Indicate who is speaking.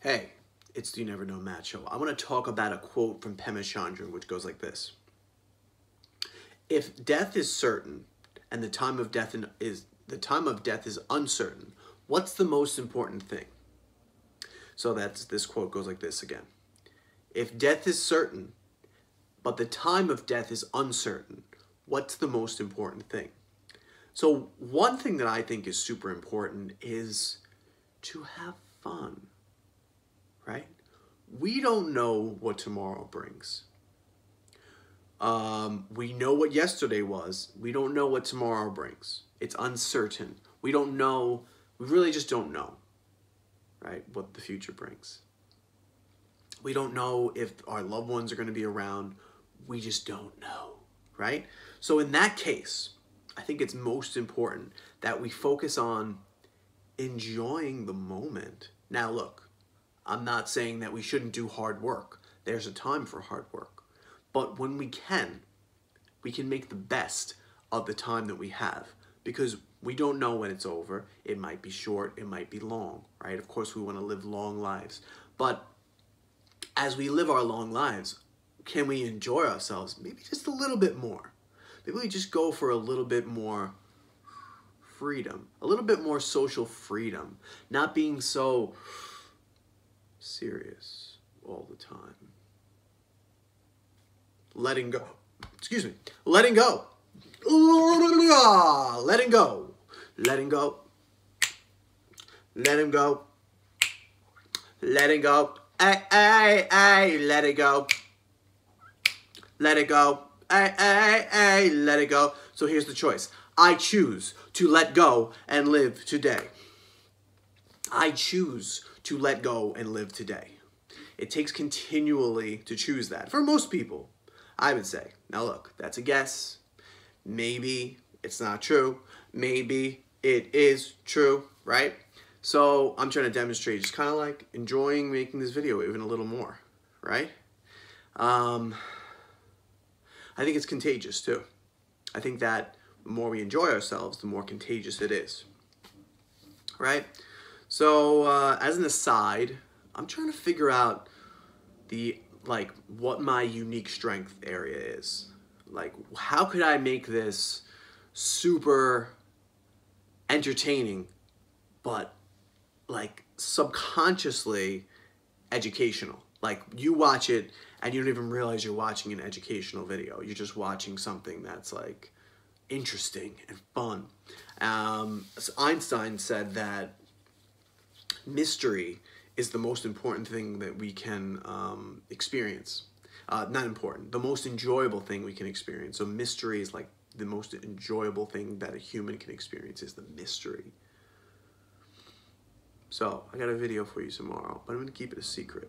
Speaker 1: Hey, it's the You Never Know Matt Show. I want to talk about a quote from Pema Chödrön, which goes like this If death is certain and the time of death is the time of death is uncertain, what's the most important thing? So that's this quote goes like this again. If death is certain, but the time of death is uncertain, what's the most important thing? So one thing that I think is super important is to have fun right? We don't know what tomorrow brings. Um, we know what yesterday was. We don't know what tomorrow brings. It's uncertain. We don't know. We really just don't know, right? What the future brings. We don't know if our loved ones are going to be around. We just don't know, right? So, in that case, I think it's most important that we focus on enjoying the moment. Now, look, I'm not saying that we shouldn't do hard work. There's a time for hard work. But when we can, we can make the best of the time that we have because we don't know when it's over. It might be short, it might be long, right? Of course, we want to live long lives. But as we live our long lives, can we enjoy ourselves maybe just a little bit more? Maybe we just go for a little bit more freedom, a little bit more social freedom, not being so serious all the time. Letting go. Excuse me. Letting go. Letting go. Letting go. Let him go. Letting go. Hey, hey, hey, let it go. Let it go. Hey, hey, hey, let it go. So here's the choice. I choose to let go and live today. I choose to let go and live today. It takes continually to choose that. For most people, I would say. Now look, that's a guess. Maybe it's not true. Maybe it is true, right? So I'm trying to demonstrate just kind of like enjoying making this video even a little more, right? Um, I think it's contagious too. I think that the more we enjoy ourselves, the more contagious it is, right? So uh, as an aside, I'm trying to figure out the like what my unique strength area is. Like how could I make this super entertaining but like subconsciously educational. Like you watch it and you don't even realize you're watching an educational video. You're just watching something that's like interesting and fun. Um, so Einstein said that mystery is the most important thing that we can um, experience. Uh, not important, the most enjoyable thing we can experience. So mystery is like the most enjoyable thing that a human can experience is the mystery. So I got a video for you tomorrow, but I'm gonna keep it a secret.